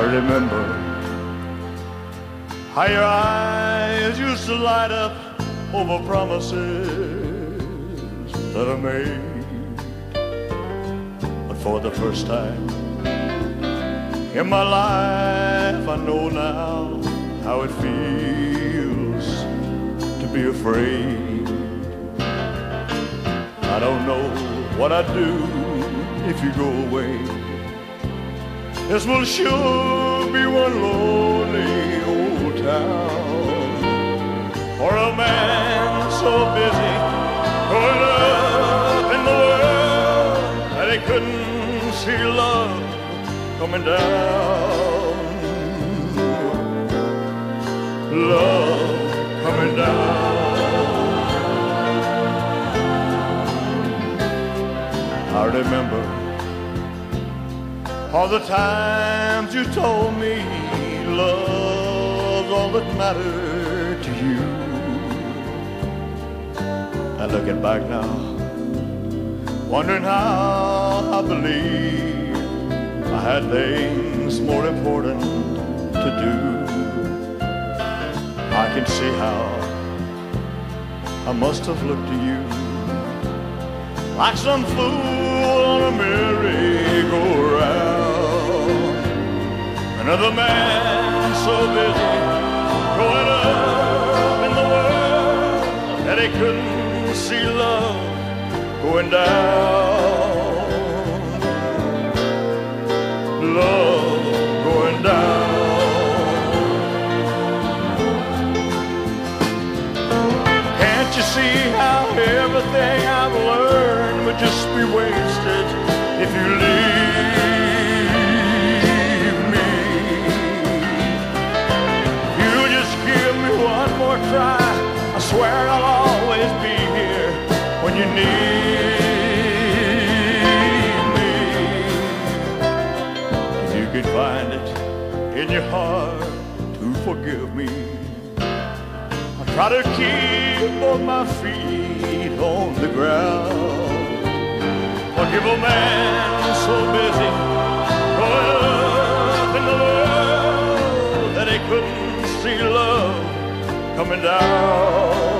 remember how your eyes used to light up over promises that I made. But for the first time in my life, I know now how it feels to be afraid. I don't know what I'd do if you go away. This will sure be one lonely old town for a man so busy growing up in the world that he couldn't see love coming down. Love coming down. I remember all the times you told me love's all that mattered to you. And looking back now, wondering how I believe I had things more important to do. I can see how I must have looked to you like some fool on a merry-go-round. Another man so busy growing up in the world that he couldn't see love going down. Love going down. Can't you see how everything I've learned would just be wasted if you leave swear I'll always be here when you need me. If you can find it in your heart to forgive me. I try to keep both my feet on the ground. Forgive a man world